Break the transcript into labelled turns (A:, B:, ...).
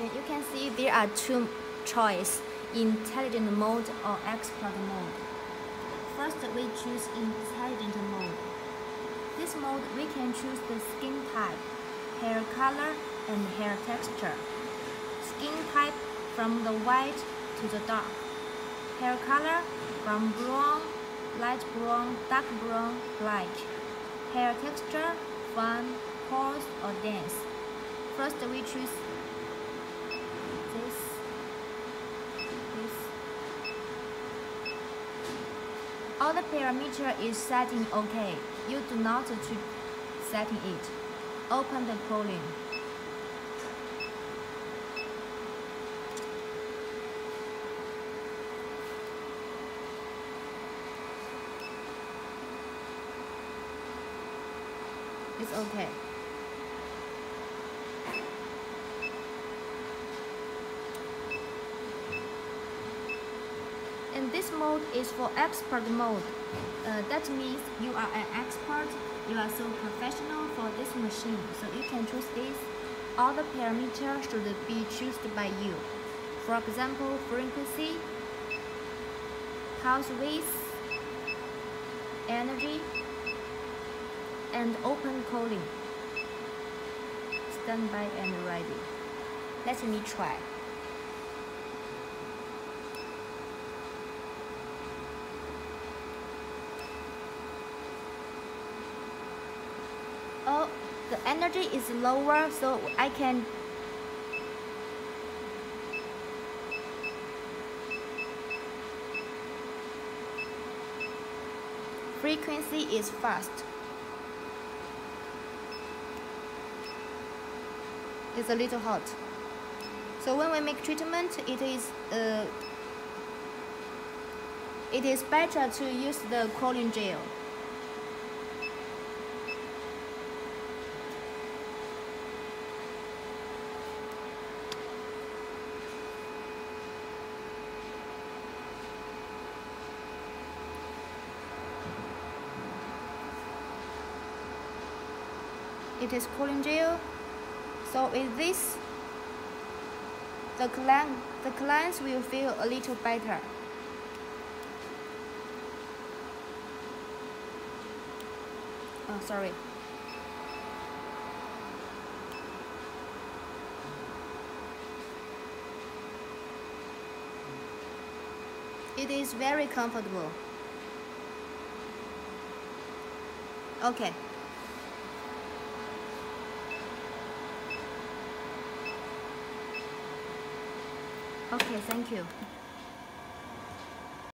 A: You can see there are two choice, intelligent mode or expert mode. First, we choose intelligent mode. This mode, we can choose the skin type, hair color, and hair texture. Skin type from the white to the dark. Hair color from brown, light brown, dark brown, black. Hair texture, fine, coarse, or dense. First, we choose this, this. All the parameter is setting OK. You do not to setting it. Open the cooling. It's okay. This mode is for expert mode. Uh, that means you are an expert, you are so professional for this machine. So you can choose this. All the parameters should be chosen by you. For example, frequency, pulse width, energy, and open cooling. Stand by and ready. Let me try. Oh, the energy is lower, so I can frequency is fast. It's a little hot. So when we make treatment, it is uh, it is better to use the cooling gel. It is cooling gel so with this the client the clients will feel a little better. Oh sorry. It is very comfortable. Okay Okay, thank you.